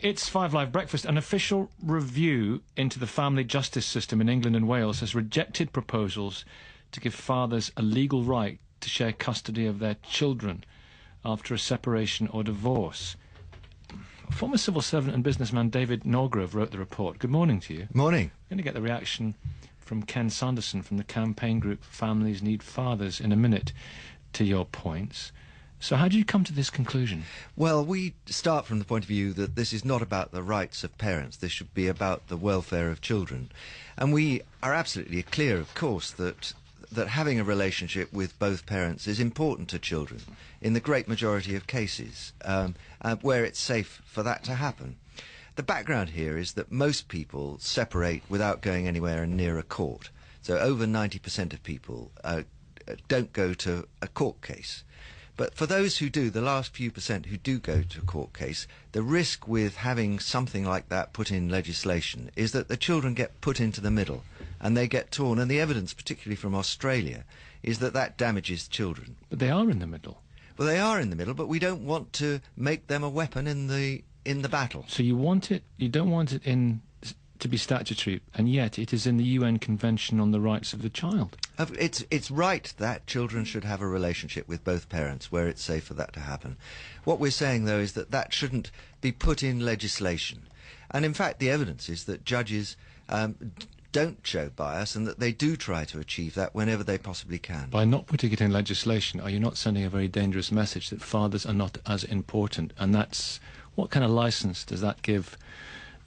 It's Five Live Breakfast. An official review into the family justice system in England and Wales has rejected proposals to give fathers a legal right to share custody of their children after a separation or divorce. Former civil servant and businessman David Norgrove wrote the report. Good morning to you. Morning. We're going to get the reaction from Ken Sanderson from the campaign group Families Need Fathers in a minute to your points. So, how do you come to this conclusion? Well, we start from the point of view that this is not about the rights of parents. This should be about the welfare of children. And we are absolutely clear, of course, that that having a relationship with both parents is important to children in the great majority of cases um, uh, where it's safe for that to happen. The background here is that most people separate without going anywhere near a court. So over 90% of people uh, don't go to a court case. But for those who do, the last few percent who do go to a court case, the risk with having something like that put in legislation is that the children get put into the middle and they get torn. And the evidence, particularly from Australia, is that that damages children. But they are in the middle. Well, they are in the middle, but we don't want to make them a weapon in the in the battle. So you want it, you don't want it in to be statutory, and yet it is in the UN Convention on the Rights of the Child. It's it's right that children should have a relationship with both parents where it's safe for that to happen. What we're saying though is that that shouldn't be put in legislation, and in fact the evidence is that judges. Um, don't show bias and that they do try to achieve that whenever they possibly can. By not putting it in legislation, are you not sending a very dangerous message that fathers are not as important? And that's what kind of license does that give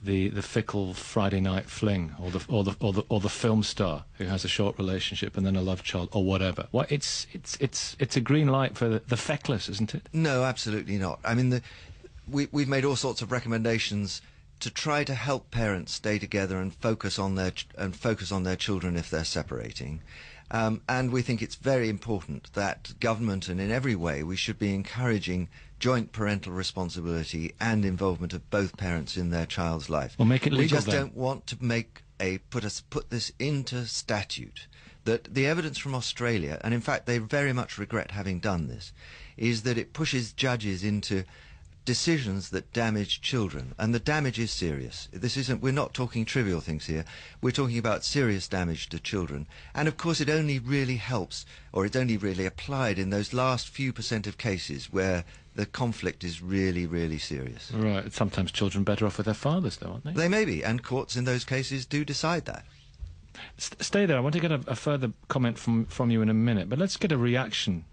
the, the fickle Friday night fling or the, or, the, or, the, or the film star who has a short relationship and then a love child or whatever? Well, it's, it's, it's, it's a green light for the, the feckless, isn't it? No, absolutely not. I mean, the, we, we've made all sorts of recommendations to try to help parents stay together and focus on their ch- and focus on their children if they're separating. Um, and we think it's very important that government and in every way we should be encouraging joint parental responsibility and involvement of both parents in their child's life. Well, make it legal. We just then. don't want to make a put us put this into statute. That the evidence from Australia, and in fact they very much regret having done this, is that it pushes judges into decisions that damage children, and the damage is serious. This isn't. We're not talking trivial things here. We're talking about serious damage to children, and of course, it only really helps, or it's only really applied in those last few percent of cases where the conflict is really, really serious. Right. Sometimes children better off with their fathers, though, aren't they? They may be, and courts in those cases do decide that. S- stay there. I want to get a, a further comment from from you in a minute, but let's get a reaction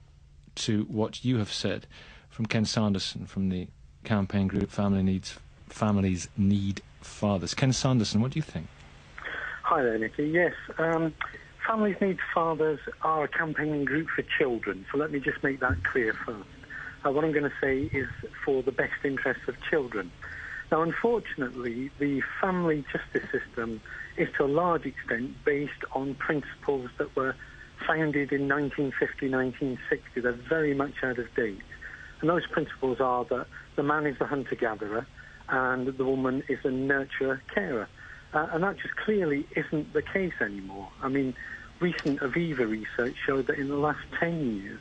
to what you have said from Ken Sanderson from the campaign group Family Needs Families Need Fathers. Ken Sanderson, what do you think? Hi there, Nicky. Yes, um, Families Need Fathers are a campaigning group for children, so let me just make that clear first. Uh, what I'm going to say is for the best interests of children. Now, unfortunately, the family justice system is to a large extent based on principles that were founded in 1950, 1960. They're very much out of date. And those principles are that the man is the hunter-gatherer and the woman is the nurturer carer. Uh, and that just clearly isn't the case anymore. I mean, recent Aviva research showed that in the last 10 years,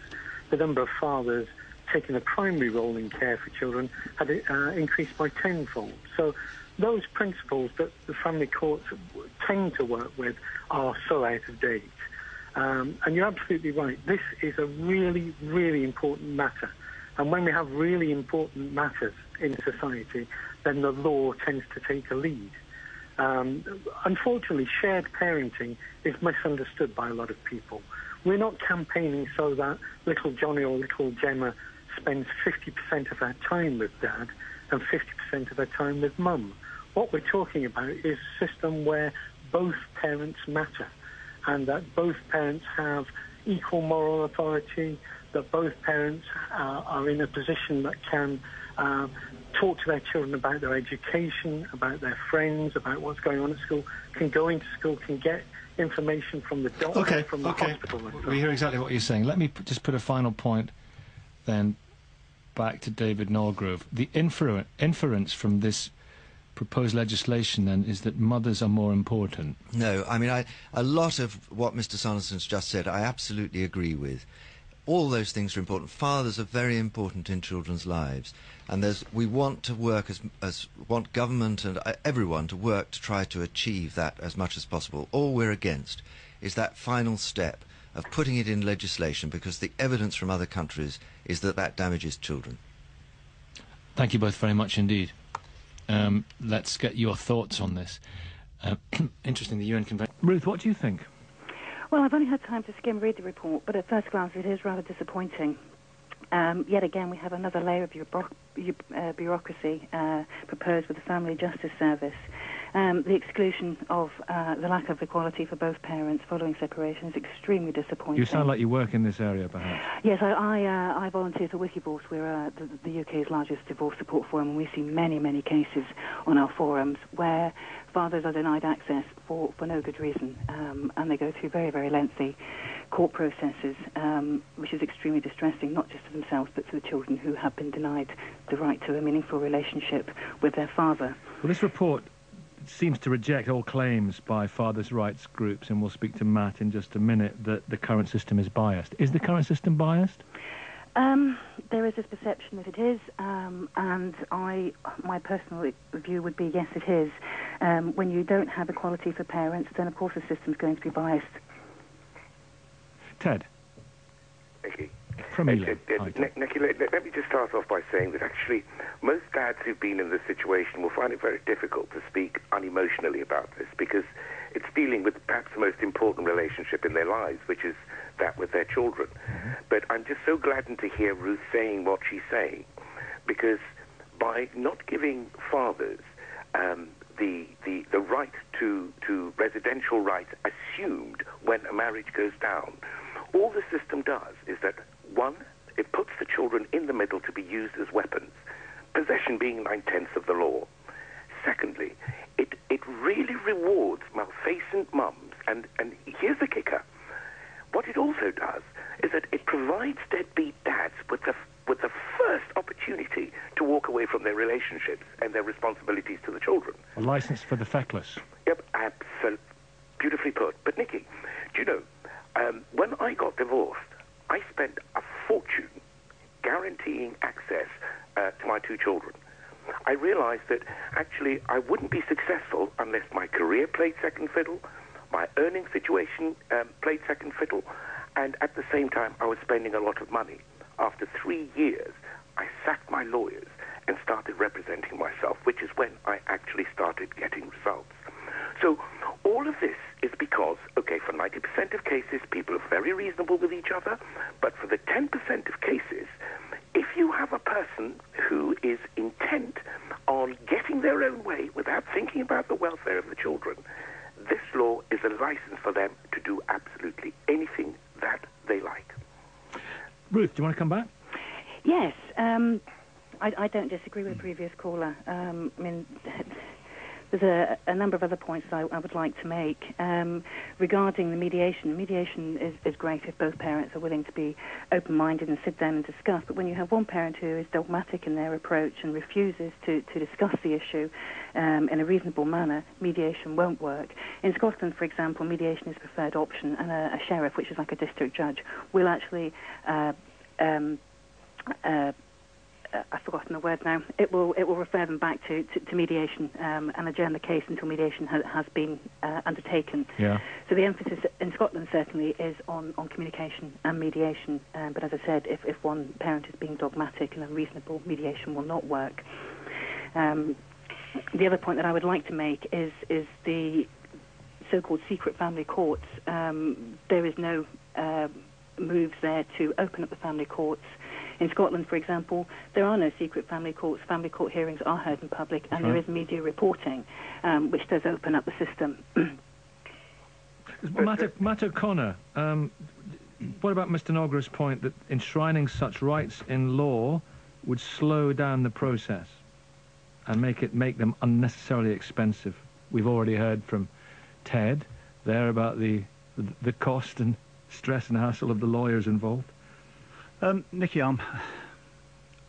the number of fathers taking a primary role in care for children had uh, increased by tenfold. So those principles that the family courts tend to work with are so out of date. Um, and you're absolutely right. This is a really, really important matter. And when we have really important matters in society, then the law tends to take a lead. Um, unfortunately, shared parenting is misunderstood by a lot of people. We're not campaigning so that little Johnny or little Gemma spends 50% of her time with dad and 50% of her time with mum. What we're talking about is a system where both parents matter and that both parents have equal moral authority, that both parents uh, are in a position that can uh, talk to their children about their education, about their friends, about what's going on at school, can go into school, can get information from the doctor, Okay, from the okay. hospital. We hear exactly what you're saying. Let me p- just put a final point then back to David Norgrove. The inferen- inference from this proposed legislation then is that mothers are more important. No, I mean, I, a lot of what Mr. Sanderson's just said, I absolutely agree with. all those things are important. Fathers are very important in children's lives, and there's, we want to work as, as want government and uh, everyone to work to try to achieve that as much as possible. All we're against is that final step of putting it in legislation because the evidence from other countries is that that damages children. Thank you both very much indeed. Um, let's get your thoughts on this. Uh, interesting, the UN Convention. Ruth, what do you think? Well, I've only had time to skim read the report, but at first glance it is rather disappointing. Um, yet again, we have another layer of uh, bureaucracy uh, proposed with the Family Justice Service. Um, the exclusion of uh, the lack of equality for both parents following separation is extremely disappointing. You sound like you work in this area, perhaps. Yes, I I, uh, I volunteer for Wikivorce. We're uh, the, the, UK's largest divorce support forum, and we see many, many cases on our forums where fathers are denied access for, for no good reason, um, and they go through very, very lengthy court processes, um, which is extremely distressing, not just to themselves, but to the children who have been denied the right to a meaningful relationship with their father. Well, this report seems to reject all claims by fathers' rights groups, and we'll speak to Matt in just a minute, that the current system is biased. Is the current system biased? Um, there is this perception that it is, um, and I, my personal view would be yes, it is. Um, when you don't have equality for parents, then of course the system's going to be biased. Ted. Thank you. From uh, uh, uh, Nicky, let, let, me just start off by saying that actually most dads who've been in this situation will find it very difficult to speak unemotionally about this because it's dealing with perhaps the most important relationship in their lives, which is that with their children. Mm-hmm. But I'm just so gladdened to hear Ruth saying what she's saying because by not giving fathers um, the, the, the right to, to residential rights assumed when a marriage goes down, all the system does is that one, it puts the children in the middle to be used as weapons, possession being nine tenths of the law. Secondly, it, it really rewards malfeasant mums, and, and here's the kicker. What it also does is that it provides deadbeat dads with the, with the first opportunity to walk away from their relationships and their responsibilities to the children. A license for the feckless. Yep, absolutely. Beautifully put. But, Nicky, do you know, um, when I got divorced, I spent a fortune guaranteeing access uh, to my two children. I realized that actually I wouldn't be successful unless my career played second fiddle, my earning situation um, played second fiddle, and at the same time I was spending a lot of money. After three years, I sacked my lawyers and started representing myself, which is when I actually started getting results. So all of this is because, okay, for 90% of cases, people are very reasonable with each other, but for the 10% of cases, if you have a person who is intent on getting their own way without thinking about the welfare of the children, this law is a license for them to do absolutely anything that they like. Ruth, do you want to come back? Yes. Um, I, I, don't disagree with the previous caller. Um, I mean, there's a, a, number of other points I, I would like to make um, regarding the mediation. Mediation is, is, great if both parents are willing to be open-minded and sit down and discuss. But when you have one parent who is dogmatic in their approach and refuses to, to discuss the issue um, in a reasonable manner, mediation won't work. In Scotland, for example, mediation is a preferred option, and a, a sheriff, which is like a district judge, will actually uh, um, uh, I've forgotten the word now. It will it will refer them back to, to, to mediation um, and adjourn the case until mediation ha- has been uh, undertaken. Yeah. So the emphasis in Scotland certainly is on, on communication and mediation. Um, but as I said, if, if one parent is being dogmatic and unreasonable, mediation will not work. Um, the other point that I would like to make is is the so-called secret family courts. Um, there is no uh, moves there to open up the family courts in Scotland, for example, there are no secret family courts. Family court hearings are heard in public, and there is media reporting, um, which does open up the system. Matt, Matt O'Connor, um, what about Mr. Norgrove's point that enshrining such rights in law would slow down the process and make it make them unnecessarily expensive? We've already heard from Ted there about the the cost and stress and hassle of the lawyers involved. Um, Nicky, I'm,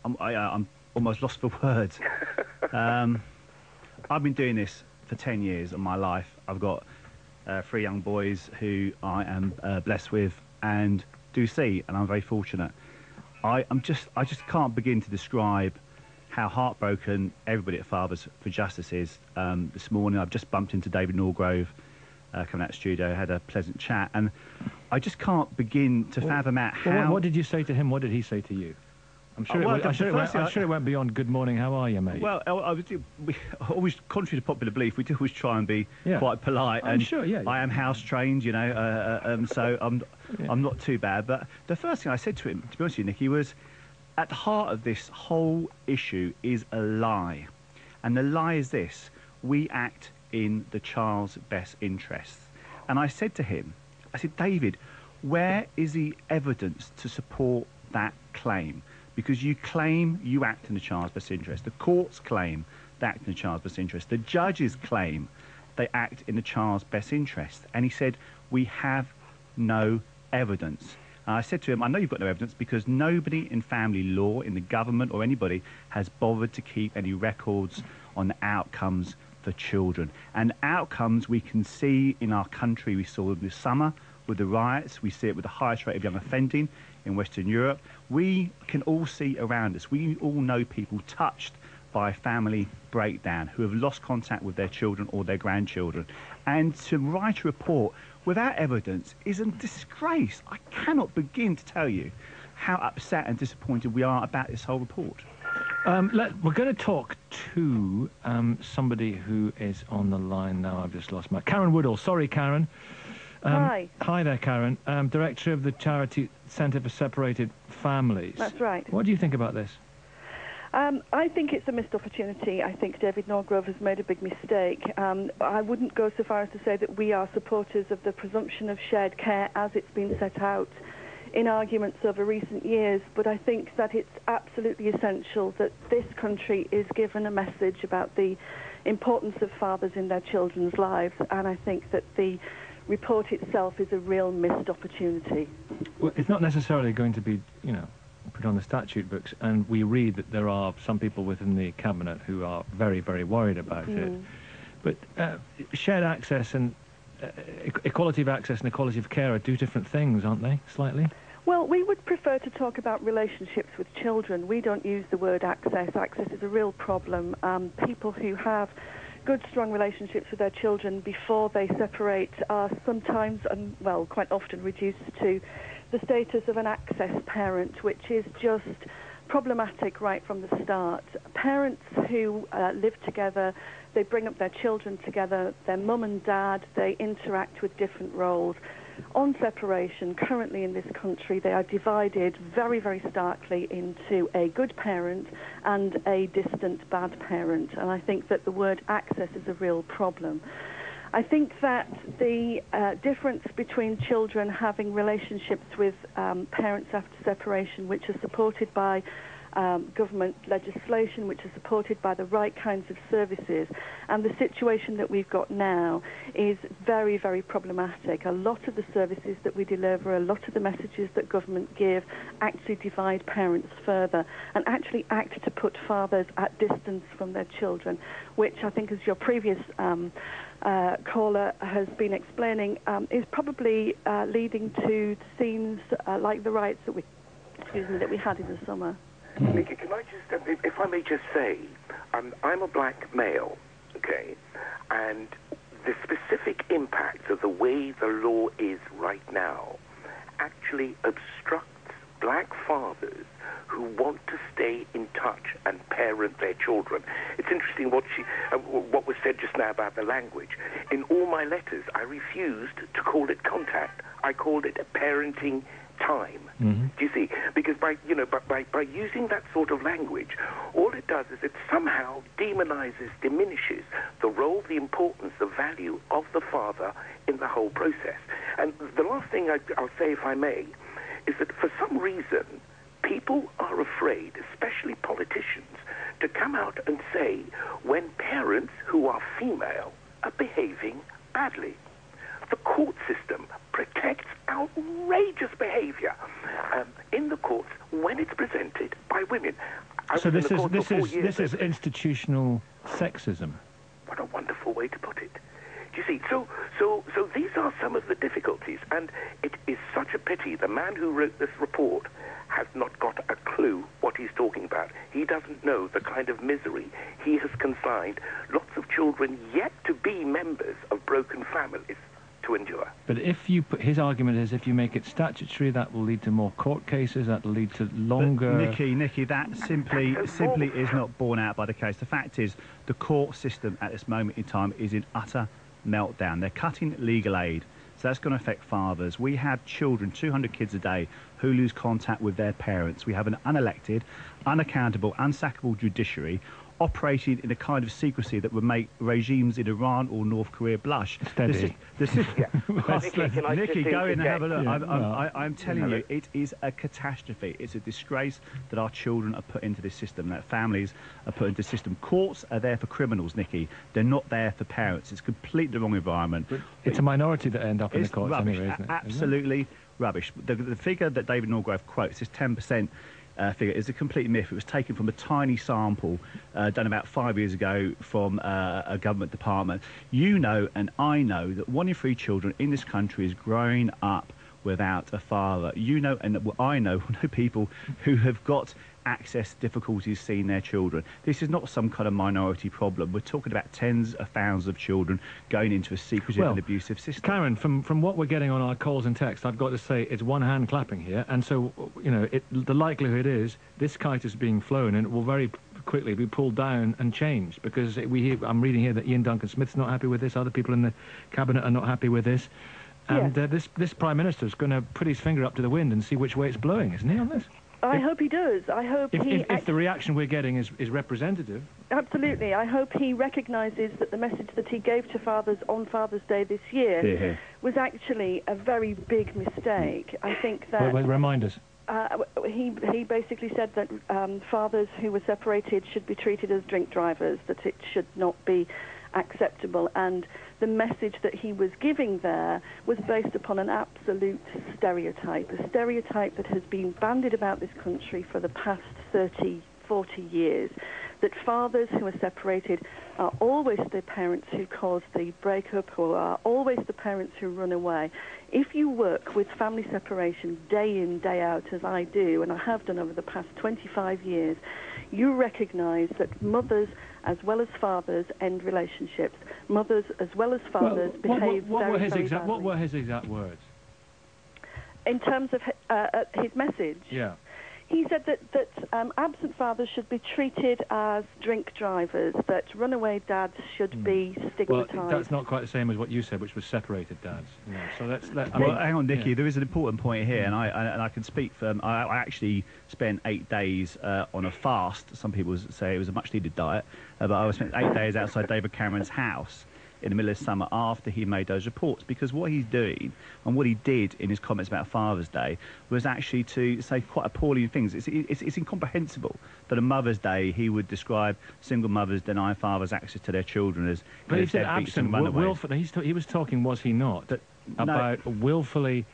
I'm, I, am uh, almost lost for words. Um, I've been doing this for 10 years of my life. I've got uh, three young boys who I am uh, blessed with, and do see, and I'm very fortunate. I, I'm just, I just can't begin to describe how heartbroken everybody at Fathers for Justice is. Um, this morning, I've just bumped into David Norgrove uh, coming out of the studio, had a pleasant chat, and I just can't begin to fathom out how. Well, what, did you say to him? What did he say to you? I'm sure, Oh, it, well, went, I'm, sure it went, I'm sure it went beyond good morning, how are you, mate? Well, I, I was, we always, contrary to popular belief, we do always try and be Yeah. quite polite. I'm and sure, yeah, yeah. I am house trained, you know, uh, uh, um, so I'm. I'm not too bad. But the first thing I said to him, to be honest with you, Nicky, was at the heart of this whole issue is a lie. And the lie is this we act in the child's best interests. And I said to him, I said, David, where is the evidence to support that claim? Because you claim you act in the child's best interest. The courts claim they act in the child's best interest. The judges claim they act in the child's best interest. And he said, we have no evidence. And I said to him, I know you've got no evidence because nobody in family law, in the government or anybody, has bothered to keep any records on the outcomes for children. And outcomes we can see in our country, we saw this summer with the riots, we see it with the highest rate of young offending in Western Europe. We can all see around us, we all know people touched by family breakdown who have lost contact with their children or their grandchildren. And to write a report without evidence is a disgrace. I cannot begin to tell you how upset and disappointed we are about this whole report. Um, let, we're going to talk to um, somebody who is on the line now. I've just lost my Karen Woodall. Sorry, Karen. Um, Hi. Hi there, Karen. Um, director of the charity Centre for Separated Families. That's right. What do you think about this? Um, I think it's a missed opportunity. I think David Norgrove has made a big mistake. Um, I wouldn't go so far as to say that we are supporters of the presumption of shared care as it's been set out in arguments over recent years, but I think that it's absolutely essential that this country is given a message about the importance of fathers in their children's lives, and I think that the report itself is a real missed opportunity. Well, it's not necessarily going to be, you know, put on the statute books, and we read that there are some people within the cabinet who are very, very worried about it. Mm. But uh, shared access and equality of access and equality of care are two different things, aren't they? Slightly. Well, we would prefer to talk about relationships with children. We don't use the word access. Access is a real problem. Um, people who have good, strong relationships with their children before they separate are sometimes, and well, quite often reduced to the status of an access parent, which is just problematic right from the start. Parents who uh, live together, they bring up their children together, their mum and dad, they interact with different roles. On separation, currently in this country, they are divided very, very starkly into a good parent and a distant bad parent. And I think that the word access is a real problem. I think that the uh, difference between children having relationships with um, parents after separation, which are supported by um, government legislation, which is supported by the right kinds of services, and the situation that we've got now is very, very problematic. A lot of the services that we deliver, a lot of the messages that government give, actually divide parents further and actually act to put fathers at distance from their children, which I think, as your previous um, uh, caller has been explaining, um, is probably uh, leading to scenes uh, like the riots that we, excuse me, that we had in the summer. Nicky, can I just, uh, if- I may just say, um, I'm a black male, okay, and the specific impact of the way the law is right now actually obstructs black fathers who want to stay in touch and parent their children. It's interesting what she, uh, what was said just now about the language. In all my letters, I refused to call it contact. I called it a parenting time. Mm-hmm. Do you see? Because by you know by, by by using that sort of language, all it does is it somehow demonizes, diminishes the role, the importance, the value of the father in the whole process. And the last thing I, I'll say, if I may, is that for some reason people are afraid, especially politicians, to come out and say when parents who are female are behaving badly. The court system protects outrageous behavior um, in the courts when it's presented by women. I So this is this is this is institutional sexism. What a wonderful way to put it. Do you see? So, so, so these are some of the difficulties, and it is such a pity. The man who wrote this report has not got a clue what he's talking about. He doesn't know the kind of misery he has consigned lots of children yet to be members of broken families to endure. But if you put his argument is if you make it statutory, that will lead to more court cases. That will lead to longer. But Nicky, Nicky, that simply simply is not borne out by the case. The fact is, the court system at this moment in time is in utter meltdown. They're cutting legal aid. So that's going to affect fathers. We have children, 200 kids a day, who lose contact with their parents. We have an unelected, unaccountable, unsackable judiciary operating in a kind of secrecy that would make regimes in Iran or North Korea blush. Steady. This is, this is, Nicky, can I Nicky, go in and have a look. Yeah, I'm, I'm, well, I, I'm telling you, it is a catastrophe. It's a disgrace that our children are put into this system, that families are put into the system. Courts are there for criminals, Nicky. They're not there for parents. It's completely the wrong environment. It's a minority that end up in the courts rubbish, anyway, isn't it? Isn't it? absolutely rubbish. The, the figure that David Norgrove quotes, is 10% uh, figure, is a complete myth. It was taken from a tiny sample uh, done about five years ago from uh, a government department. You know, and I know, that one in three children in this country is growing up without a father. You know, and I know, know people who have got access difficulties seeing their children. This is not some kind of minority problem. We're talking about tens of thousands of children going into a secretive Well, and abusive system. Karen, from, from what we're getting on our calls and texts, I've got to say it's one hand clapping here. And so, you know, it, the likelihood is this kite is being flown and it will very quickly be pulled down and changed because we hear, I'm reading here that Iain Duncan Smith's not happy with this, other people in the cabinet are not happy with this. And uh, this, this Prime Minister's going to put his finger up to the wind and see which way it's blowing, isn't he, on this? I If- hope he does. I hope If, he if, if the reaction we're getting is, is representative, absolutely. I hope he recognises that the message that he gave to fathers on Father's Day this year hear. was actually a very big mistake. I think that well, well, remind us. uh, he he basically said that um, fathers who were separated should be treated as drink drivers, that it should not be acceptable, and the message that he was giving there was based upon an absolute stereotype, a stereotype that has been bandied about this country for the past 30, 40 years. That fathers who are separated are always the parents who cause the breakup or are always the parents who run away. If you work with family separation day in, day out, as I do, and I have done over the past 25 years, you recognise that mothers as well as fathers end relationships. Mothers as well as fathers what, what, behave what, very, were his very exact, what were his exact words? In terms of uh, uh, his message, Yeah. He said that, that um, absent fathers should be treated as drink drivers, that runaway dads should be Hmm. Well, stigmatised. that's not quite the same as what you said, which was separated dads. You know, so let's let. I Well, mean, hang on, Nicky. yeah. There is an important point here, and I, I and I can speak for. Um, I, I actually spent eight days uh, on a fast. Some people say it was a much-needed diet, uh, but I spent eight days outside David Cameron's house in the middle of summer after he made those reports. Because what he's doing and what he did in his comments about Father's Day was actually to say quite appalling things. It's, it's, it's incomprehensible that on Mother's Day he would describe single mothers denying fathers access to their children as But he said absent. and Will, runaways. willful, he's ta- he was talking, was he not, That- no. about willfully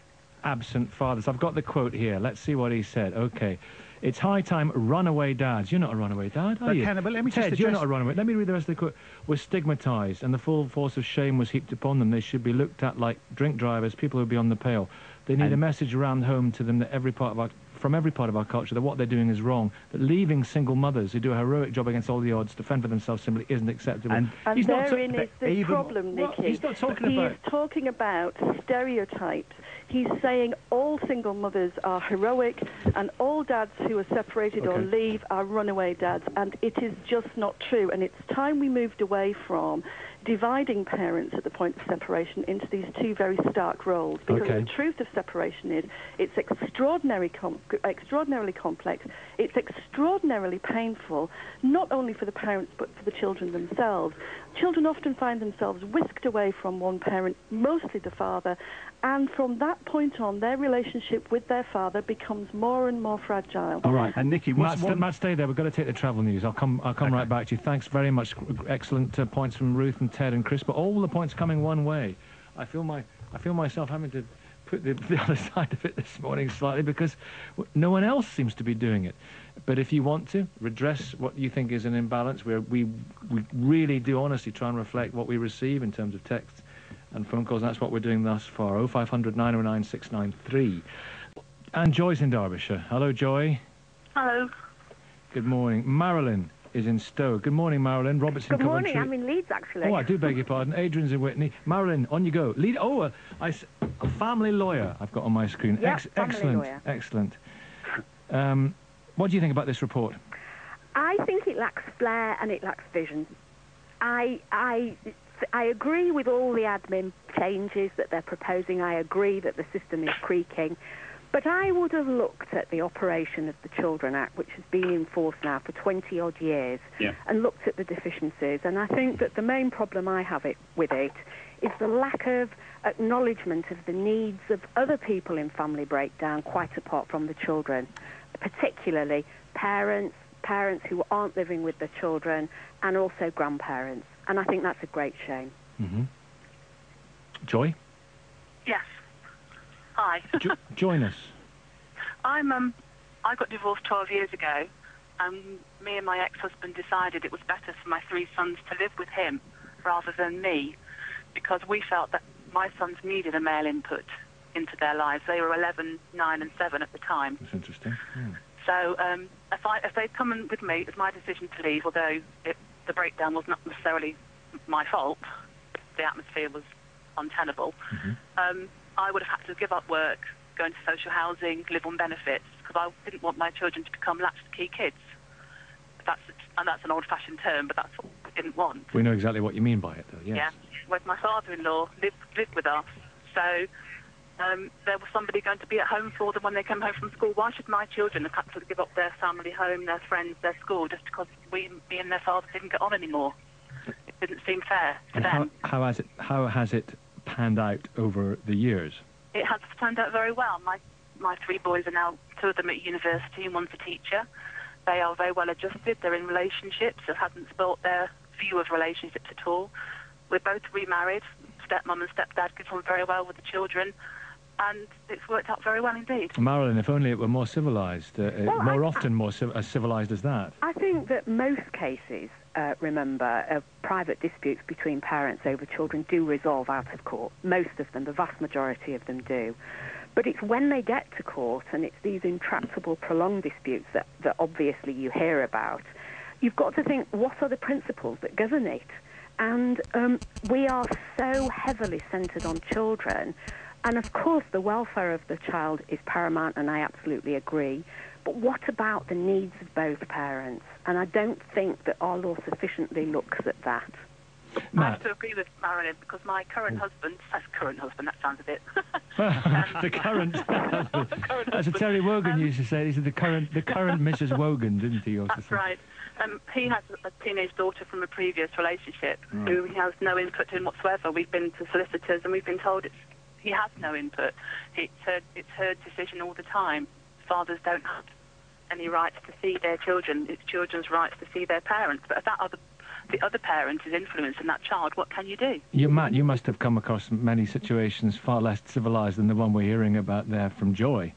absent fathers. I've got the quote here. Let's see what he said. Okay. It's high time runaway dads. You're not a runaway dad, are But you? Ken, but let me just Ted, you're not a runaway. Let me read the rest of the quote. Were stigmatised, and the full force of shame was heaped upon them. They should be looked at like drink drivers, people who are beyond the pale. They need And- a message around home to them that every part of our, from every part of our culture, that what they're doing is wrong. That leaving single mothers who do a heroic job against all the odds to fend for themselves simply isn't acceptable. And- And He's not therein is the even- problem, Well, Nicky. he's not talking he about- is talking about stereotypes. He's saying all single mothers are heroic and all dads who are separated or leave are runaway dads. And it is just not true. And it's time we moved away from dividing parents at the point of separation into these two very stark roles. Because Okay. the truth of separation is it's extraordinary com- extraordinarily complex, it's extraordinarily painful, not only for the parents but for the children themselves. Children often find themselves whisked away from one parent, mostly the father, and from that point on, their relationship with their father becomes more and more fragile. All right. And Nicky, Matt, what's st- Matt, stay there. We've got to take the travel news. I'll come. I'll come Okay. right back to you. Thanks very much. Excellent uh, points from Ruth and Ted and Chris. But all the points coming one way. I feel my. I feel myself having to put the, the other side of it this morning slightly because no one else seems to be doing it. But if you want to redress what you think is an imbalance, where we we really do honestly try and reflect what we receive in terms of text and phone calls. That's what we're doing thus far. 0500 909 693. And Joy's in Derbyshire. Hello, Joy. Hello. Good morning. Marilyn is in Stowe. Good morning, Marilyn. Robertson Good morning. Coventry. I'm in Leeds, actually. Oh, I do beg your pardon. Adrian's in Witney. Marilyn, on you go. Lead. Oh, uh, I s- a family lawyer. I've got on my screen. Yeah, family excellent. lawyer. Excellent. Um, what do you think about this report? I think it lacks flair and it lacks vision. I, I, I agree with all the admin changes that they're proposing. I agree that the system is creaking. But I would have looked at the operation of the Children Act, which has been in force now for 20 odd years, Yeah. and looked at the deficiencies. And I think that the main problem I have it, with it is the lack of acknowledgement of the needs of other people in family breakdown, quite apart from the children, particularly parents, parents who aren't living with their children, and also grandparents. And I think that's a great shame. hmm Joy, Yes. Hi. jo- join us. I'm um I got divorced 12 years ago and me and my ex-husband decided it was better for my three sons to live with him rather than me because we felt that my sons needed a male input into their lives. They were 11, 9 and 7 at the time. That's interesting. Hmm. So um, if, I, if they'd come in with me, it was my decision to leave, although it, the breakdown was not necessarily my fault. The atmosphere was untenable. Um, I would have had to give up work, go into social housing, live on benefits, because I didn't want my children to become latchkey kids. That's and that's an old-fashioned term, but that's what I didn't want. We know exactly what you mean by it, though. Yes. Yeah. Whereas my father-in-law lived, lived with us, so um, there was somebody going to be at home for them when they came home from school. Why should my children have had to give up their family home, their friends, their school, just because we, me and their father didn't get on anymore? It didn't seem fair to And how, them. how has it how has it panned out over the years? It has turned out very well. My my three boys are now two of them at university and one's a teacher. They are very well adjusted. They're in relationships. It hasn't spoilt their view of relationships at all. We're both remarried. Stepmom and stepdad get on very well with the children, and it's worked out very well indeed. Marilyn, if only it were more civilised, uh, uh, Well, more I- often more civ- as civilised as that. I think that most cases, uh, remember, of private disputes between parents over children do resolve out of court. Most of them, the vast majority of them do. But it's when they get to court and it's these intractable, prolonged disputes that, that obviously you hear about, you've got to think what are the principles that govern it? And um, we are so heavily centred on children. And of course, the welfare of the child is paramount, and I absolutely agree. But what about the needs of both parents? And I don't think that our law sufficiently looks at that. I have to agree with Marilyn because my current husband, that's current husband, that sounds a bit. the current. As a Terry Wogan used to say, he said the current the current Mrs. Wogan, didn't he? That's say? right. Um, he has a teenage daughter from a previous relationship Right. who he has no input in whatsoever. We've been to solicitors and we've been told it's, he has no input. It's her, it's her decision all the time. Fathers don't have any rights to see their children. It's children's rights to see their parents. But if that other, the other parent is influencing that child, what can you do? You, Matt, you must have come across many situations far less civilised than the one we're hearing about there from Joy.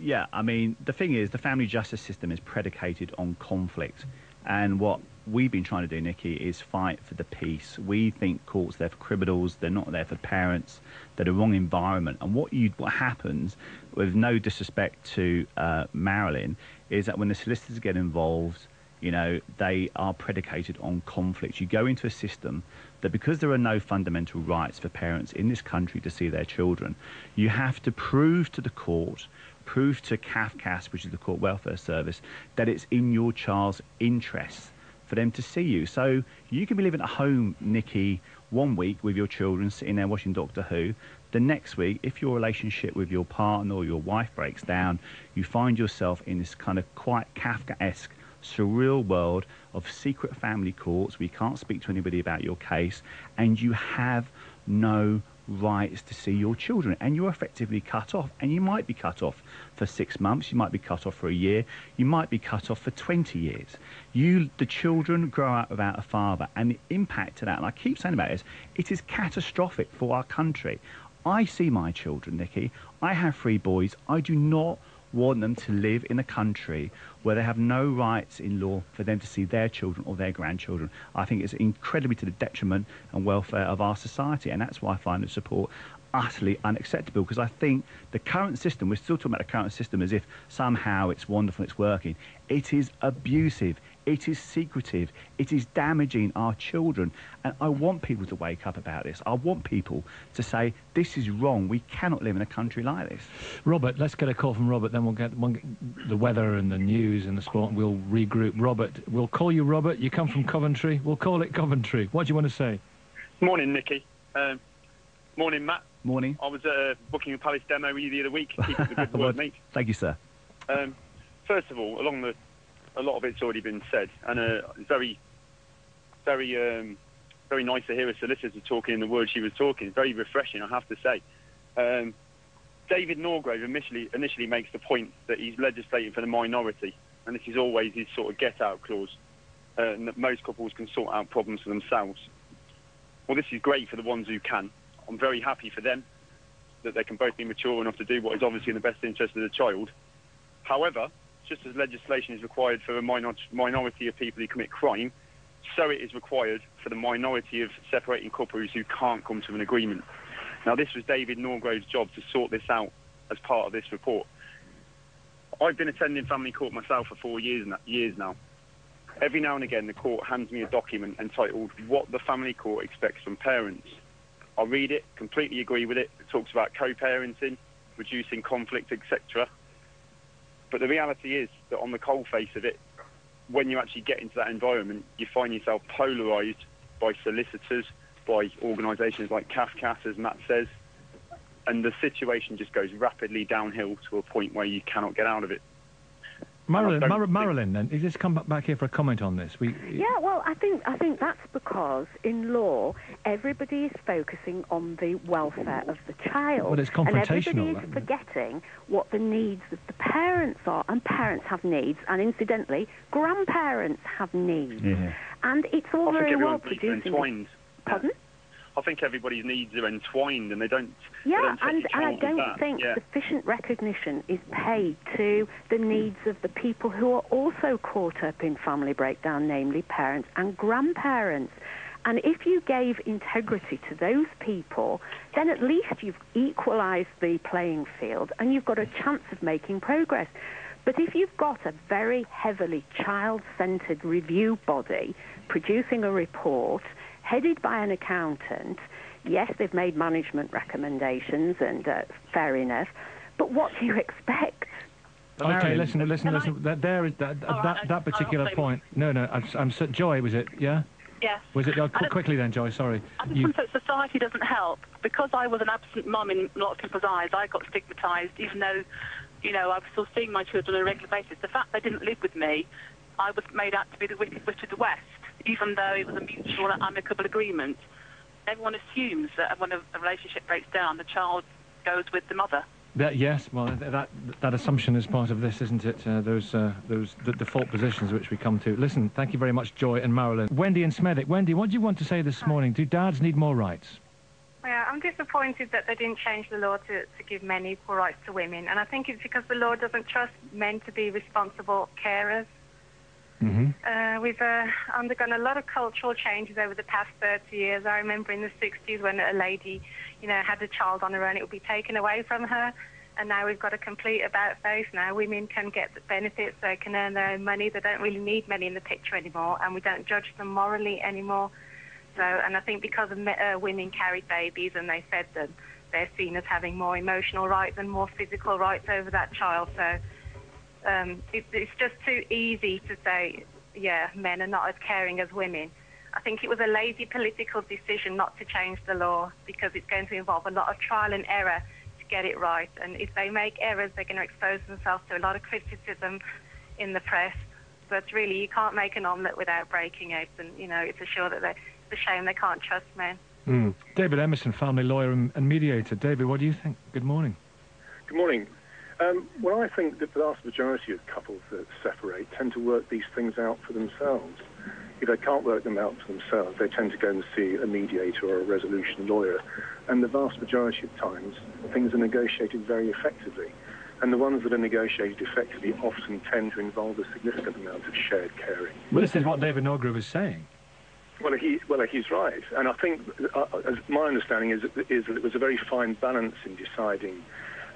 Yeah, I mean, the thing is, the family justice system is predicated on conflict. And what we've been trying to do, Nicky, is fight for the peace. We think courts they're there for criminals, they're not there for parents, they're the wrong environment. And what you what happens, with no disrespect to uh, Marilyn, is that when the solicitors get involved, you know, they are predicated on conflict. You go into a system that because there are no fundamental rights for parents in this country to see their children, you have to prove to the court, prove to CAFCASS, which is the Court Welfare Service, that it's in your child's interest for them to see you. So you can be living at home, Nicky, one week with your children sitting there watching Doctor Who. The next week, if your relationship with your partner or your wife breaks down, you find yourself in this kind of quite Kafka-esque surreal world of secret family courts We can't speak to anybody about your case and you have no rights to see your children. And you're effectively cut off and you might be cut off for six months you might be cut off for a year you might be cut off for 20 years. You the children grow up without a father and the impact of that and i keep saying about this, it is catastrophic for our country. I see my children nikki. I have three boys. I do not want them to live in a country where they have no rights in law for them to see their children or their grandchildren. I think it's incredibly to the detriment and welfare of our society, and that's why I find the support utterly unacceptable because I think the current system, we're still talking about the current system as if somehow it's wonderful, it's working. It is abusive. It is secretive. It is damaging our children. And I want people to wake up about this. I want people to say, this is wrong. We cannot live in a country like this. Robert, let's get a call from Robert, then we'll get, we'll get the weather and the news and the sport, and we'll regroup. Robert, we'll call you Robert. You come from Coventry. We'll call it Coventry. What do you want to say? Morning, Nicky. Um, morning, Matt. Morning. I was at a Buckingham Palace demo with you the other week. Keep up the good work, mate. Thank you, sir. Um, first of all, along the, a lot of it's already been said, and uh, it's very, very, um, very nice to hear a solicitor talking in the words she was talking. Very refreshing, I have to say. Um, David Norgrove initially initially makes the point that he's legislating for the minority, and this is always his sort of get-out clause, uh, and that most couples can sort out problems for themselves. Well, this is great for the ones who can. I'm very happy for them that they can both be mature enough to do what is obviously in the best interest of the child. However, just as legislation is required for a minor- minority of people who commit crime, so it is required for the minority of separating couples who can't come to an agreement. Now, this was David Norgrove's job to sort this out as part of this report. I've been attending family court myself for four years, years now. Every now and again, the court hands me a document entitled What the Family Court Expects from Parents. I read it, completely agree with it. It talks about co-parenting, reducing conflict, etc. But the reality is that on the cold face of it, when you actually get into that environment, you find yourself polarised by solicitors, by organisations like CAFCASS, as Matt says, and the situation just goes rapidly downhill to a point where you cannot get out of it. Marilyn, Mar- Marilyn, then, you just come back- back here for a comment on this. We, Yeah, well, I think I think that's because in law everybody is focusing on the welfare of the child, Well, it's and everybody isn't forgetting what the needs of the parents are. And parents have needs, and incidentally, grandparents have needs. Yeah. And it's all I very well everyone's needs are producing. entwined. Pardon? I think everybody's needs are entwined, and they don't. they Yeah, don't and, and I don't think Yeah. sufficient recognition is paid to the needs of the people who are also caught up in family breakdown, namely parents and grandparents. And if you gave integrity to those people, then at least you've equalised the playing field and you've got a chance of making progress. But if you've got a very heavily child-centred review body producing a report headed by an accountant, yes, they've made management recommendations and uh, fair enough, but what do you expect? Okay, Marilyn, listen, listen, Can listen. That, there is that, All right, that, I- that I'll particular point. No, no. I'm, I'm so, Joy, was it? Yeah. Yes. Was it? Oh, qu- quickly then, Joy. Sorry. I just You, think society doesn't help. Because I was an absent mum in a lot of people's eyes, I got stigmatised, even though, you know, I was still seeing my children on a regular basis. The fact they didn't live with me, I was made out to be the wicked witch of the West, even though it was a mutual and amicable agreement. Everyone assumes that when a, a relationship breaks down, the child goes with the mother. that, yes. Well, that that assumption is part of this, isn't it? Uh, those uh, those the default positions which we come to. Listen, thank you very much, Joy and Marilyn. Wendy and Smethwick. Wendy, what do you want to say this morning? Do dads need more rights? Yeah, I'm disappointed that they didn't change the law to, to give men equal rights to women. And I think it's because the law doesn't trust men to be responsible carers. Mm-hmm. Uh, we've uh, undergone a lot of cultural changes over the past 30 years. I remember in the 60s when a lady, you know, had a child on her own, it would be taken away from her. And now we've got a complete about face. Now women can get the benefits, they can earn their own money. They don't really need men in the picture anymore, and we don't judge them morally anymore. So, and I think because uh, women carried babies and they fed them, they're seen as having more emotional rights and more physical rights over that child. So um, it, it's just too easy to say, yeah, men are not as caring as women. I think it was a lazy political decision not to change the law because it's going to involve a lot of trial and error to get it right. And if they make errors, they're going to expose themselves to a lot of criticism in the press. But really, you can't make an omelette without breaking eggs. And, you know, it's a sure that they, it's a shame they can't trust men. Mm. David Emerson, family lawyer and, and mediator. David, what do you think? Good morning. Good morning. Um, well, I think that the vast majority of couples that separate tend to work these things out for themselves. If they can't work them out for themselves, they tend to go and see a mediator or a resolution lawyer. And the vast majority of times, things are negotiated very effectively. And the ones that are negotiated effectively often tend to involve a significant amount of shared caring. Well, this is what David Norgrove is saying. Well, he, well, he's right, and I think uh, as my understanding is is that it was a very fine balance in deciding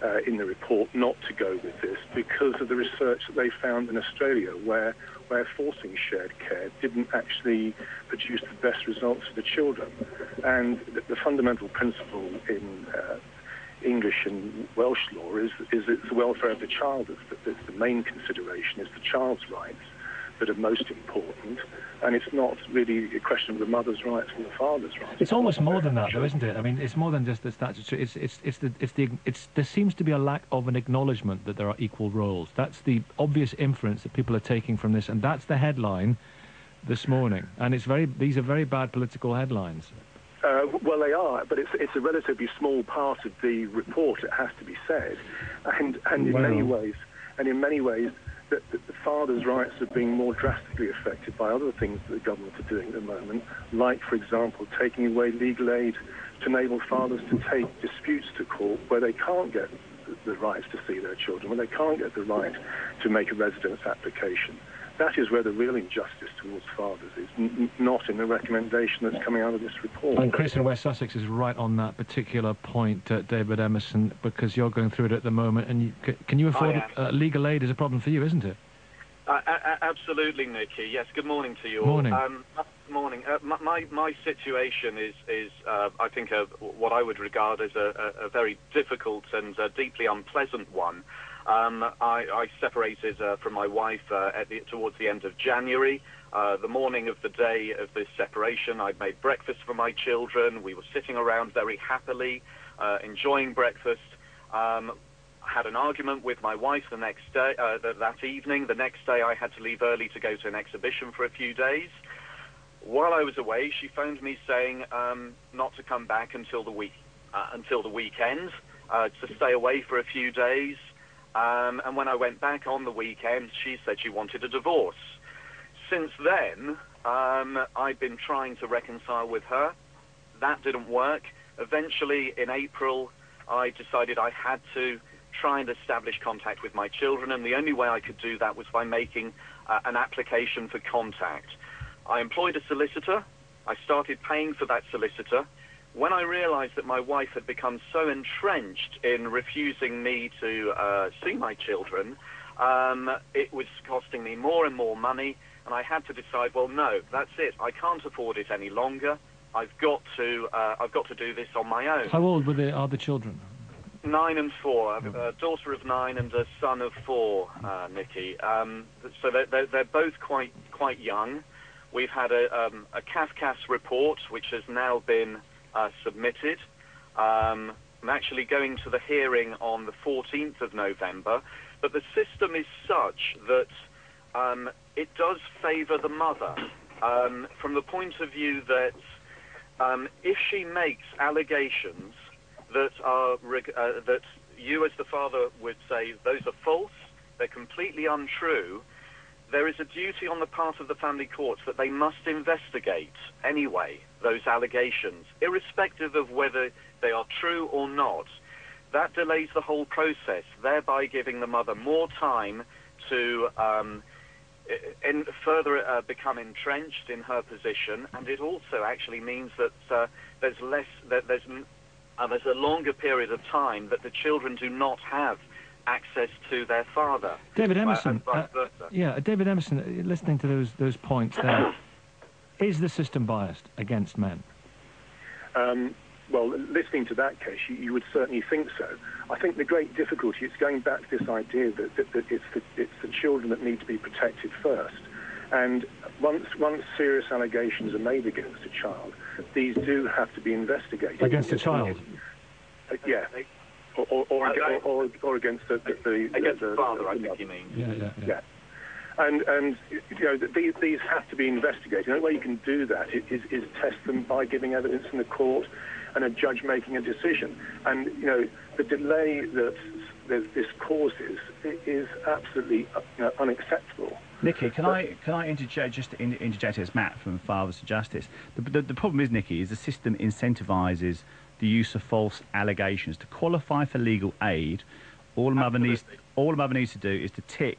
uh, in the report not to go with this because of the research that they found in Australia, where where forcing shared care didn't actually produce the best results for the children, and the, the fundamental principle in uh, English and Welsh law is is it's the welfare of the child that's the, that's the main consideration is the child's rights that are most important, and it's not really a question of the mother's rights and the father's rights. It's almost more than that, though, isn't it? I mean, it's more than just the statutory. It's it's it's the it's the it's there seems to be a lack of an acknowledgement that there are equal roles. That's the obvious inference that people are taking from this, and that's the headline this morning. And it's very these are very bad political headlines. Uh, well, they are, but it's it's a relatively small part of the report. It has to be said, and and in many ways, and in many ways, that, that the father's rights are being more drastically affected by other things that the government are doing at the moment, like, for example, taking away legal aid to enable fathers to take disputes to court where they can't get the- rights to see their children, when they can't get the right to make a residence application. That is where the real injustice towards fathers is, n- n- not in the recommendation that's coming out of this report. And Chris in West Sussex is right on that particular point, uh, David Emerson, because you're going through it at the moment. And you, c- can you afford it? Uh, legal aid is a problem for you, isn't it? Uh, a- a- absolutely, Nicky. Yes. Good morning to you all. Morning. Um, morning. Uh, my, my my situation is is uh, I think a, what I would regard as a, a, a very difficult and uh, deeply unpleasant one. Um, I, I separated uh, from my wife uh, at the, towards the end of January. Uh, the morning of the day of this separation, I'd made breakfast for my children. We were sitting around very happily, uh, enjoying breakfast. Um, had an argument with my wife the next day, uh, th- that evening. The next day, I had to leave early to go to an exhibition for a few days. While I was away, she phoned me saying um, not to come back until the week, uh, until the weekend, to stay away for a few days. Um, and when I went back on the weekend, she said she wanted a divorce. Since then, um, I've been trying to reconcile with her. That didn't work. Eventually, in April, I decided I had to try and establish contact with my children, and the only way I could do that was by making uh, an application for contact. I employed a solicitor. I started paying for that solicitor. When I realized that my wife had become so entrenched in refusing me to uh, see my children, um, it was costing me more and more money, and I had to decide, well, no, that's it. I can't afford it any longer. I've got to, uh, I've got to do this on my own. How old were the, are the children? Nine and four. A daughter of nine and a son of four, uh, Nicky. Um, so they're, they're, they're both quite quite young. We've had a, um, a CAFCASS report which has now been uh, submitted. Um, I'm actually going to the hearing on the 14th of November, but the system is such that um, it does favour the mother um, from the point of view that um, if she makes allegations that are uh, that you as the father would say those are false, they're completely untrue. There is a duty on the part of the family courts that they must investigate anyway those allegations, irrespective of whether they are true or not. That delays the whole process, thereby giving the mother more time to um, in further uh, become entrenched in her position, and it also actually means that uh, there's less, that there's uh, there's a longer period of time that the children do not have access to their father. David Uh, Emerson. and vice uh, yeah, David Emerson. uh, Listening to those those points there, is the system biased against men? Um, well, listening to that case, you, you would certainly think so. I think the great difficulty is going back to this idea that, that, that it's, the, it's the children that need to be protected first. And once, once serious allegations are made against a child, these do have to be investigated. Against a child. Uh, yeah. Or, or, or, or, or, or against the, the, the, Against the, the father, I think you mean. Yeah, yeah, yeah. And, and you know, these, these have to be investigated. The only way you can do that is, is, is test them by giving evidence in the court and a judge making a decision. And, you know, the delay that, that this causes is absolutely uh, you know, unacceptable. Nicky, can I can I interject just interject as Matt from Fathers to Justice? The, the, the problem is, Nicky, is the system incentivises the use of false allegations to qualify for legal aid. All a mother needs, all a mother needs to do is to tick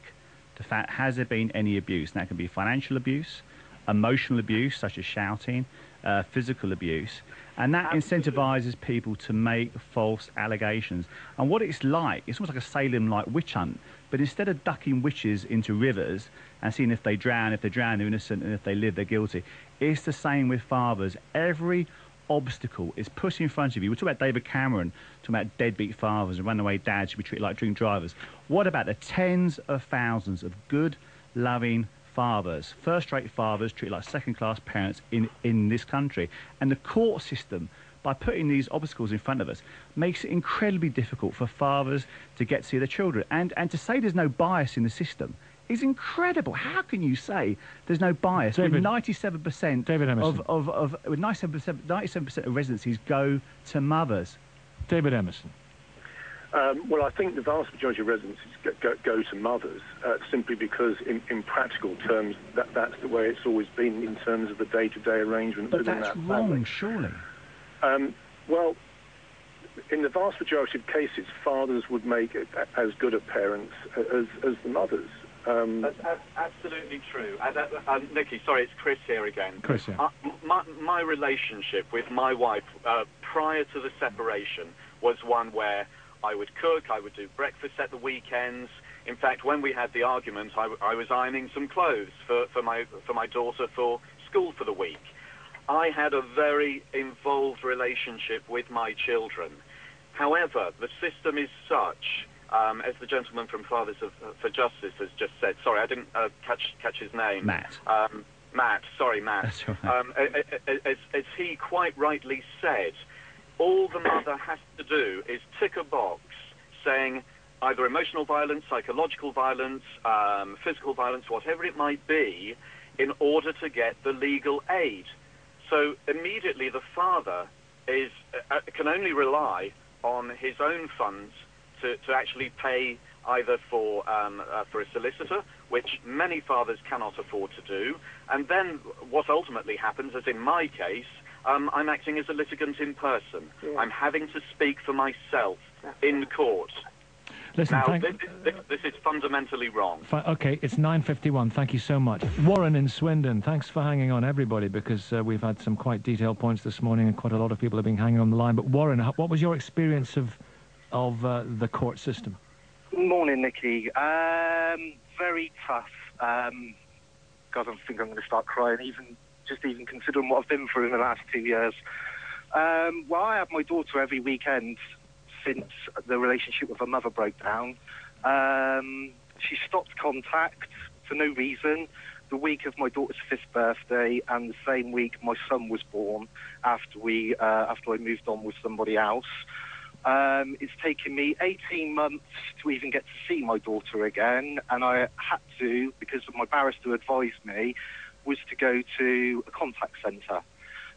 the fact has there been any abuse. And that can be financial abuse, emotional abuse such as shouting, uh, physical abuse, and that incentivizes people to make false allegations. And what it's like, it's almost like a Salem-like witch hunt. But instead of ducking witches into rivers and seeing if they drown, if they drown, they're innocent, and if they live, they're guilty, it's the same with fathers. Every obstacle is put in front of you. We talk about David Cameron, talking about deadbeat fathers and runaway dads should be treated like drink drivers. What about the tens of thousands of good, loving fathers, first-rate fathers treated like second-class parents in, in this country? And the court system, by putting these obstacles in front of us, makes it incredibly difficult for fathers to get to see their children. And, and to say there's no bias in the system is incredible. How can you say there's no bias David- when 97% David Emerson. of, of, of with 97%, 97% of residencies go to mothers? David Emerson. Um, well, I think the vast majority of residences go, go, go to mothers uh, simply because, in, in practical terms, that, that's the way it's always been in terms of the day-to-day arrangement But within that's that wrong, family. surely. Um, well, in the vast majority of cases, fathers would make as good a parents as, as the mothers. Um, That's ab- absolutely true. And, uh, uh, Nicky, sorry, it's Chris here again. Chris, yeah. Uh, my, my relationship with my wife uh, prior to the separation was one where I would cook, I would do breakfast at the weekends. In fact, when we had the argument, I, w- I was ironing some clothes for, for, my, for my daughter for school for the week. I had a very involved relationship with my children. However, the system is such, um, as the gentleman from Fathers of, uh, for Justice has just said. Sorry, I didn't uh, catch catch his name. Matt. Um, Matt. Sorry, Matt. Right. Um, as, as he quite rightly said, all the mother has to do is tick a box saying either emotional violence, psychological violence, um, physical violence, whatever it might be, in order to get the legal aid. So immediately the father is uh, can only rely on his own funds to, to actually pay either for um, uh, for a solicitor, which many fathers cannot afford to do, and then what ultimately happens, as in my case, um, I'm acting as a litigant in person. I'm having to speak for myself in court. Listen, now, thank- this, this, this is fundamentally wrong. Fi- Okay, it's 9.51. Thank you so much. Warren in Swindon, thanks for hanging on, everybody, because uh, we've had some quite detailed points this morning and quite a lot of people have been hanging on the line. But Warren, what was your experience of, of uh, the court system? Morning, Nicky. Um, very tough. Um, God, I think I'm going to start crying, even just even considering what I've been through in the last two years. Um, well, I have my daughter every weekend since the relationship with her mother broke down. Um, she stopped contact for no reason. The week of my daughter's fifth birthday, and the same week my son was born. After we, uh, after I moved on with somebody else. Um, it's taken me 18 months to even get to see my daughter again, and I had to, because my barrister advised me, was to go to a contact centre.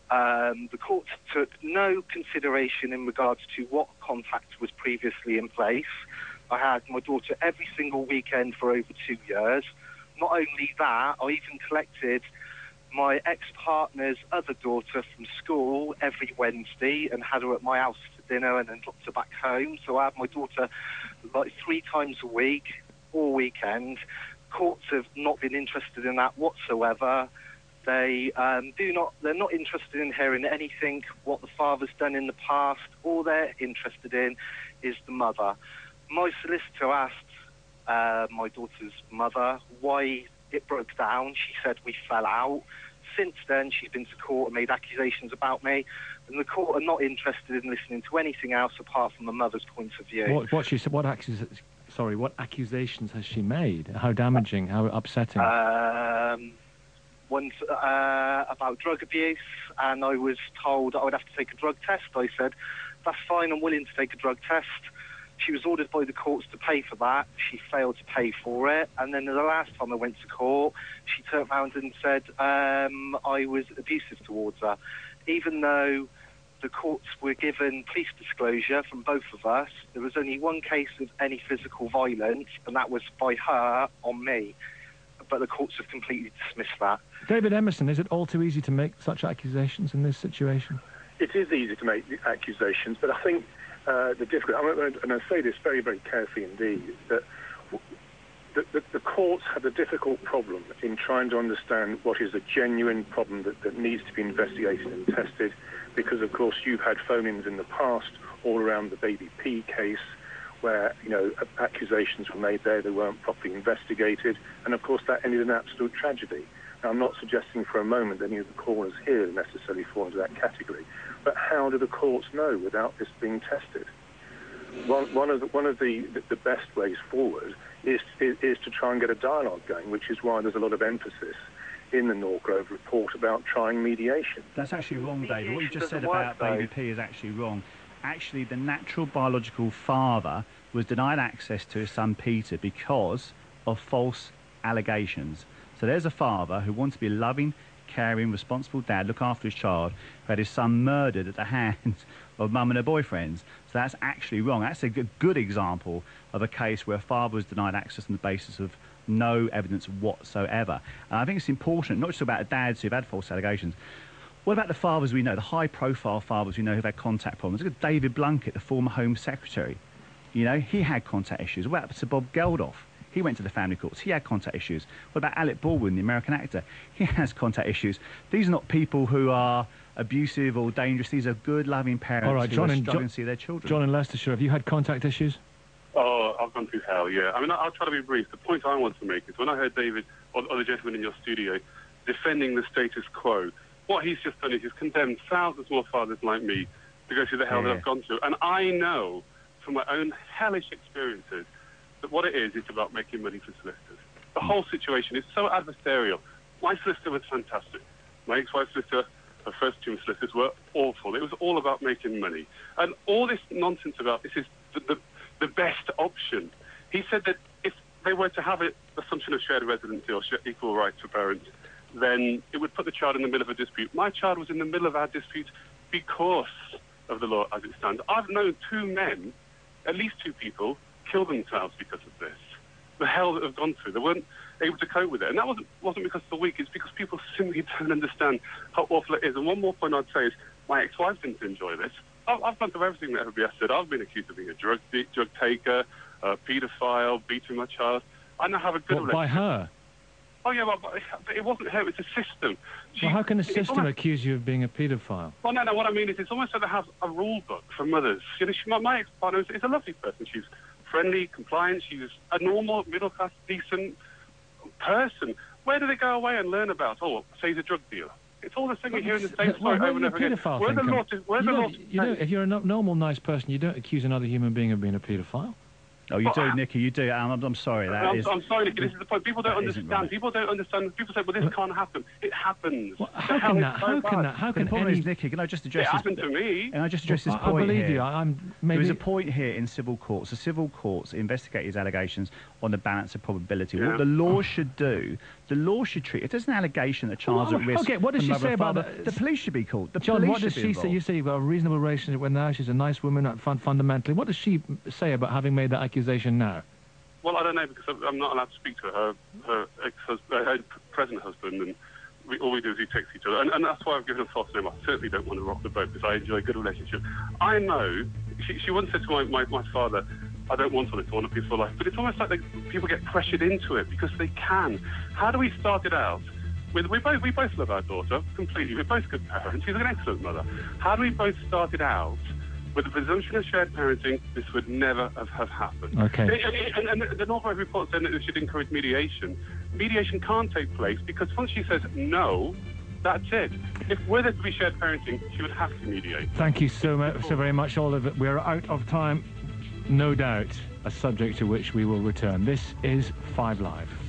Um, the court took no consideration in regards to what contact was previously in place. I had my daughter every single weekend for over two years. Not only that, I even collected my ex-partner's other daughter from school every Wednesday and had her at my house dinner and then dropped her back home. So I had my daughter like three times a week, all weekend. Courts have not been interested in that whatsoever. They um, do not. They're not interested in hearing anything what the father's done in the past. All they're interested in is the mother. My solicitor asked uh, my daughter's mother why it broke down. She said we fell out. Since then, she's been to court and made accusations about me, and the court are not interested in listening to anything else apart from the mother's point of view. What, what she said? What accus- Sorry, what accusations has she made? How damaging? How upsetting? Um, once uh, about drug abuse, and I was told I would have to take a drug test. I said, "That's fine. I'm willing to take a drug test." She was ordered by the courts to pay for that. She failed to pay for it, and then the last time I went to court, she turned around and said um, I was abusive towards her, even though the courts were given police disclosure from both of us. There was only one case of any physical violence, and that was by her on me. But the courts have completely dismissed that. David Emerson, is it all too easy to make such accusations in this situation? it is easy to make the accusations, but I think uh, the difficult, and I say this very, very carefully indeed, that the, the, the, courts have a difficult problem in trying to understand what is a genuine problem that, that needs to be investigated and tested, because of course you've had phone-ins in the past all around the baby P case, where you know accusations were made there, they weren't properly investigated, and of course that ended in absolute tragedy. Now, I'm not suggesting for a moment that any of the callers here necessarily fall into that category, but how do the courts know without this being tested? One, one of the, one of the, the, the best ways forward is, is, is to try and get a dialogue going, which is why there's a lot of emphasis in the Norgrove report about trying mediation. That's actually wrong, David. What you just said about baby P is actually wrong. Actually, the natural biological father was denied access to his son Peter because of false allegations. So there's a father who wants to be a loving, caring, responsible dad, look after his child, who had his son murdered at the hands of mum and her boyfriends. So that's actually wrong. That's a good example of a case where a father was denied access on the basis of no evidence whatsoever. And I think it's important, not just about dads who've had false allegations, what about the fathers we know, the high-profile fathers we know who've had contact problems? Look at David Blunkett, the former Home Secretary. You know, he had contact issues. What happened to Bob Geldof? He went to the family courts. He had contact issues. What about Alec Baldwin, the American actor? He has contact issues. These are not people who are abusive or dangerous. These are good, loving parents All right, John who are and struggling John, to see their children. John in Leicestershire, have you had contact issues? Oh, I've gone through hell, yeah. I mean, I'll try to be brief. The point I want to make is when I heard David, or, or the gentleman in your studio, defending the status quo, what he's just done is he's condemned thousands more fathers like me to go through the hell Yeah. that I've gone through. And I know from my own hellish experiences that what it is, it's about making money for solicitors. The whole situation is so adversarial. My solicitor was fantastic. My ex-wife's solicitor, her first two solicitors were awful. It was all about making money. And all this nonsense about this is the, the, the best option. He said that if they were to have an assumption of shared residency or equal rights for parents, then it would put the child in the middle of a dispute. My child was in the middle of our dispute because of the law as it stands. I've known two men, at least two people, kill themselves because of this. The hell that they've gone through. They weren't able to cope with it. And that wasn't, wasn't because of the weak, it's because people simply don't understand how awful it is. And one more point I'd say is my ex-wife didn't enjoy this. I've, I've gone through everything that FBS said. I've been accused of being a drug, drug taker, a paedophile, beating my child. I now have a good What, by her? Oh, yeah, but, but it wasn't her, it's a system. Well, how can the system almost- accuse you of being a paedophile? well, no, no. What I mean is, it's almost like they have a rule book for mothers. You know, she, my, my ex-partner is, is a lovely person. She's friendly, compliant. She's a normal, middle-class, decent person. Where do they go away and learn about? Oh, say he's a drug dealer. It's all the same we hear in the States Well, where over and over the again. paedophile Where the law? to- Where you the law? you don't- if you're a normal, nice person, you don't accuse another human being of being a paedophile. Oh, you do, Nicky, you do. I'm, I'm sorry. That I'm, is- I'm sorry, Nicky. This is the point. People don't understand. right. People don't understand. People say, "Well, this can't happen." It happens. how The hell can is that- so how can bad. that- how But can the problem any- is, Nicky, can I just It address this? happened to me. Can I just address this I- I point believe here? you. I- I'm- There is a point here in civil courts. The civil courts investigate his allegations on the balance of probability. Yeah. What the law oh. should do, the law should treat. If there's an allegation that a child's Well, at risk, okay, what does she say about father, the- the police should be called. The John, police what does should she be say? You say you've got a reasonable relationship with now. She's a nice woman, fun, fundamentally. What does she say about having made that accusation now? Well, I don't know because I'm- I'm not allowed to speak to her, her ex-husband, her present husband, and we, all we do is we text each other, and, and that's why I've given a false name. I certainly don't want to rock the boat because I enjoy a good relationship. I know she, she once said to my, my, my father, "I don't want all this. I want a peaceful life." But it's almost like they, people get pressured into it because they can. How do we start it out? With, we both we both love our daughter completely. We're both good parents. She's an excellent mother. How do we both start it out? With the presumption of shared parenting, this would never have, have happened. Okay. And, and, and the Norgrove report said that we should encourage mediation. Mediation can't take place because once she says no, that's it. If were there to be shared parenting, she would have to mediate. Thank you so much, so very much, Oliver. We're out of time. No doubt, a subject to which we will return. This is Five Live.